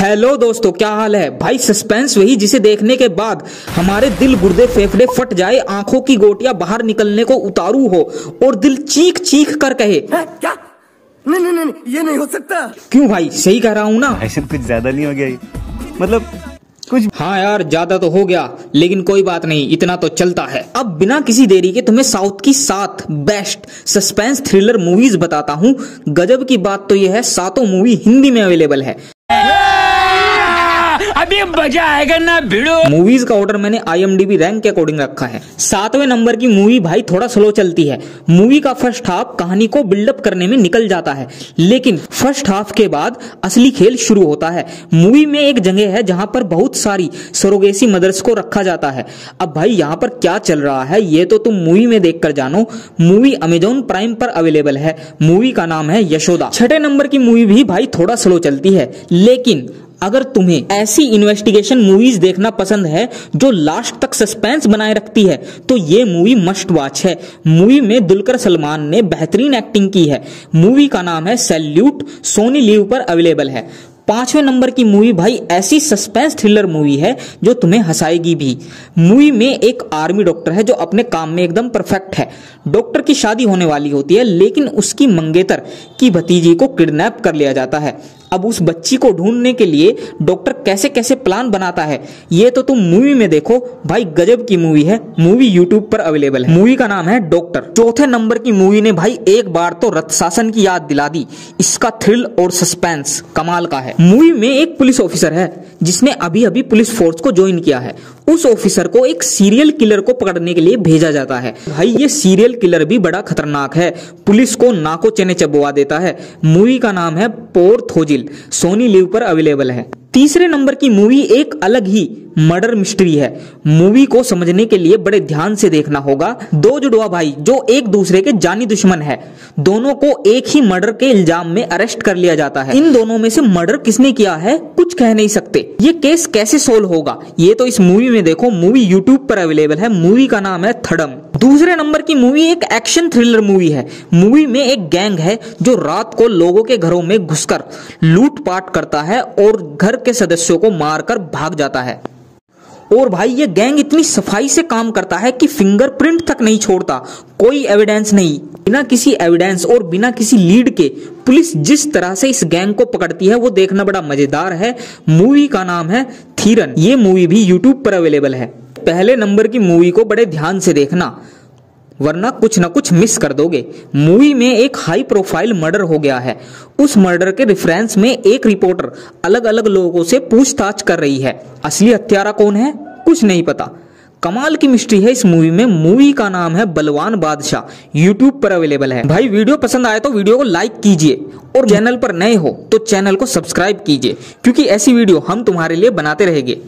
Hello दोस्तों क्या हाल है? भाई सस्पेंस वही जिसे देखने के बाद हमारे दिल गुर्दे फेफड़े फट जाए आँखों की गोटियाँ बाहर निकलने को उतारू हो और दिल चीख चीख कर कहे। हैं? क्या? नहीं नहीं नहीं ये नहीं हो सकता। क्यों भाई? सही कह रहा हूँ ना। ऐसे कुछ ज़्यादा नहीं हो गया मतलब कुछ हाँ यार ज़्यादा तो हो गया लेकिन कोई बात नहीं इतना तो चलता है। अब बिना किसी देरी के तुम्हें साउथ की सात बेस्ट सस्पेंस थ्रिलर मूवीज़ बताता हूँ। गजब की बात तो यह है सातों मूवी हिंदी में अवेलेबल है? मूवीज़ का ऑर्डर मैंने आईएमडीबी रैंक के अकॉर्डिंग रखा है। सातवें नंबर की मूवी भाई थोड़ा स्लो चलती है। मूवी का फ़र्स्ट हाफ़ कहानी को बिल्डअप करने में निकल जाता है। लेकिन फ़र्स्ट हाफ़ के बाद असली खेल शुरू होता है। मूवी में एक जगह है जहाँ पर बहुत सारी सरोगेसी मदर्स को रखा जाता है। अब भाई यहाँ पर क्या चल रहा है, ये तो तुम मूवी में देखकर जानो। मूवी अमेजोन प्राइम पर अवेलेबल है। मूवी का नाम है यशोदा। छठे नंबर की मूवी भी भाई थोड़ा स्लो चलती है। लेकिन अगर तुम्हें ऐसी इन्वेस्टिगेशन मूवीज़ देखना पसंद है, जो लास्ट तक सस्पेंस बनाए रखती है तो ये मूवी मस्ट वॉच है। मूवी में दुलकर सलमान ने बेहतरीन एक्टिंग की है। मूवी का नाम है सैल्यूट सोनी लीव पर अवेलेबल है। पाँचवें नंबर की मूवी भाई ऐसी सस्पेंस थ्रिलर मूवी है, जो तुम्हें हंसाएगी भी। मूवी में एक आर्मी डॉक्टर है, जो अपने काम में एकदम परफेक्ट है। डॉक्टर की शादी होने वाली होती है, लेकिन उसकी मंगेतर की भतीजी को किडनैप कर लिया जाता है। अब उस बच्ची को ढूँढने के लिए डॉक्टर कैसे कैसे प्लान बनाता है, ये तो तुम मूवी में देखो। भाई, गजब की मूवी है। मूवी यूट्यूब पर अवेलेबल है। मूवी का नाम है डॉक्टर। चौथे नंबर की मूवी ने भाई एक बार तो रथ शासन की याद दिला दी। इसका थ्रिल और सस्पेंस कमाल का है। मूवी में एक पुलिस ऑफिसर है, जिसने अभी अभी पुलिस फोर्स को ज्वाइन किया है। उस ऑफिसर को एक सीरियल किलर को पकड़ने के लिए भेजा जाता है। भाई, ये सीरियल किलर भी बड़ा खतरनाक है। पुलिस को नाको चने चबवा देता है। मूवी का नाम है पोर थोजिल सोनी लिव पर अवेलेबल है। तीसरे नंबर की मूवी एक अलग ही मर्डर मिस्ट्री है। मूवी को समझने के लिए बड़े ध्यान से देखना होगा। दो जुड़वा भाई, जो एक दूसरे के जानी दुश्मन है। दोनों को एक ही मर्डर के इल्ज़ाम में अरेस्ट कर लिया जाता है। इन दोनों में से मर्डर किसने किया है, कुछ कह नहीं सकते। ये केस कैसे सोल्व होगा, ये तो इस मूवी में देखो। मूवी यूट्यूब पर अवेलेबल है। मूवी का नाम है थडम। दूसरे नंबर की मूवी एक एक्शन थ्रिलर मूवी है। मूवी में एक गैंग है जो रात को लोगों के घरों में घुसकर लूटपाट करता है और घर के सदस्यों को मारकर भाग जाता है। और भाई, ये गैंग इतनी सफ़ाई से काम करता है कि फिंगरप्रिंट तक नहीं छोड़ता। कोई एविडेंस नहीं। बिना किसी एविडेंस और बिना किसी लीड के पुलिस जिस तरह से इस गैंग को पकड़ती है, वो देखना बड़ा मज़ेदार है। मूवी का नाम है थीरन ये मूवी भी यूट्यूब पर अवेलेबल है। पहले नंबर की मूवी को बड़े ध्यान से देखना। वरना कुछ ना कुछ मिस कर दोगे। मूवी में एक हाई प्रोफ़ाइल मर्डर हो गया है। उस मर्डर के रेफरेंस में एक रिपोर्टर अलग अलग लोगों से पूछताछ कर रही है। असली हत्यारा कौन है? कुछ नहीं पता। कमाल की मिस्ट्री है इस मूवी में। मूवी का नाम है बलवान बादशाह। यूट्यूब पर अवेलेबल है। भाई वीडियो पसंद आए तो वीडियो को लाइक कीजिए। और चैनल पर नए हो तो चैनल को सब्सक्राइब कीजिए। क्योंकि ऐसी वीडियो हम तुम्हारे लिए बनाते रहेंगे।